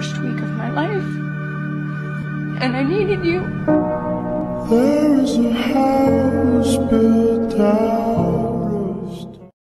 worst week of my life. And I needed you. There is a house built out